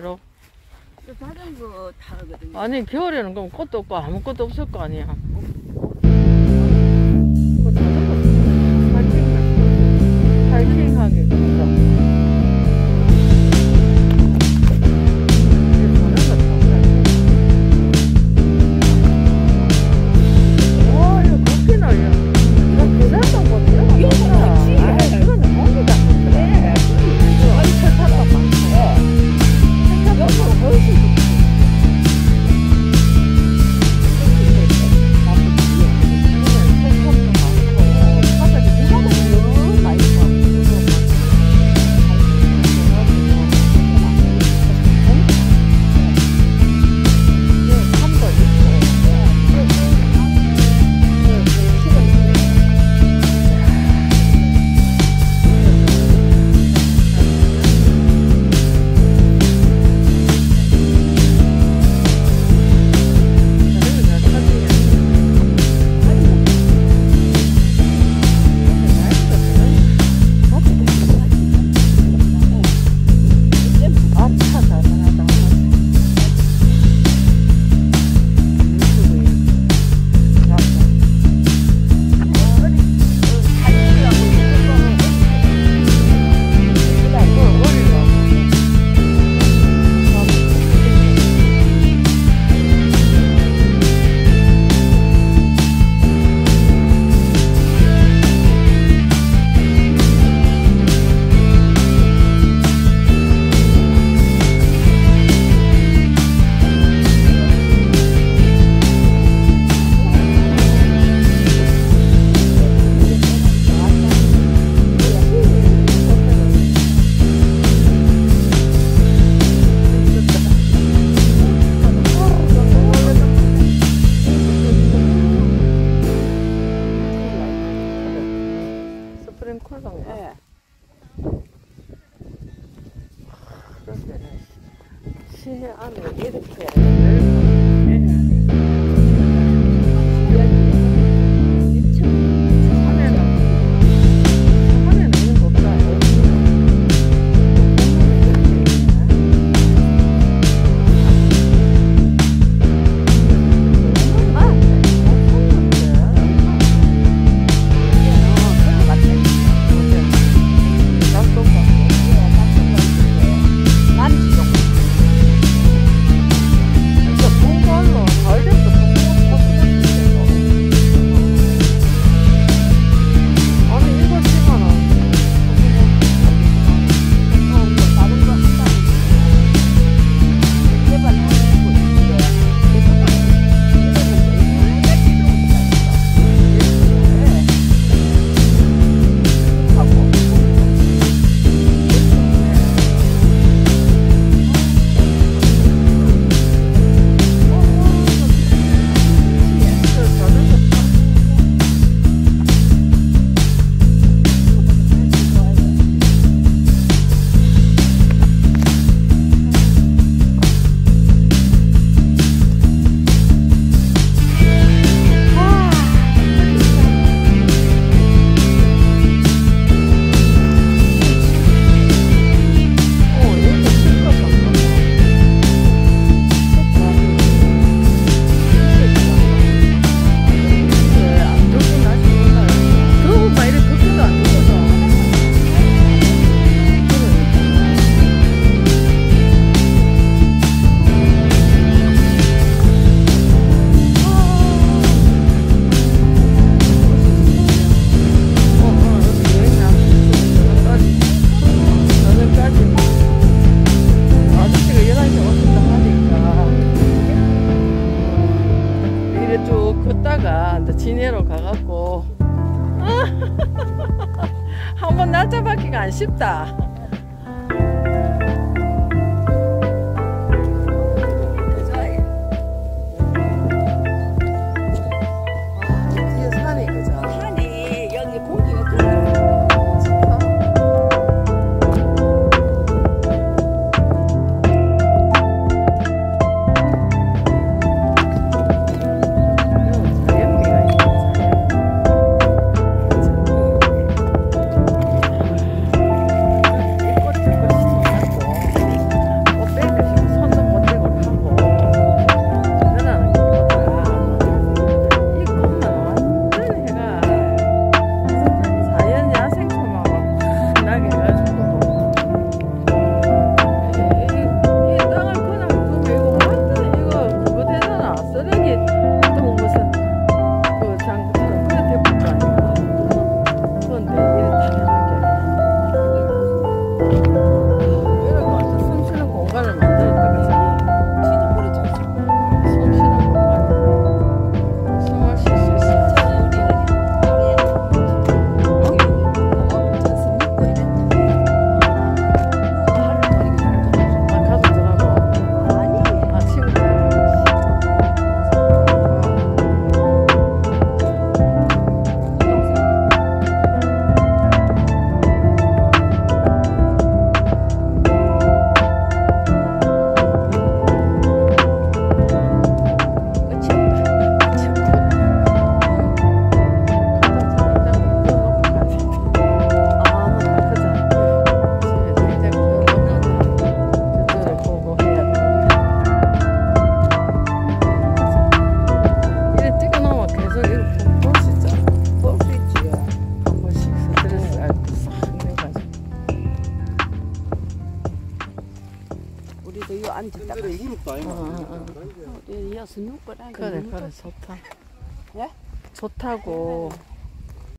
대로. 저 다른 거 다 하거든요. 아니 겨울에는 그럼 꽃도 없고 아무것도 없을 거 아니야. Yeah. 쉽다. 그래 무릎도 아니고. 어, 어. 우리 이어서 누구랑 그래, 그래, 좋다. 예? 좋다고.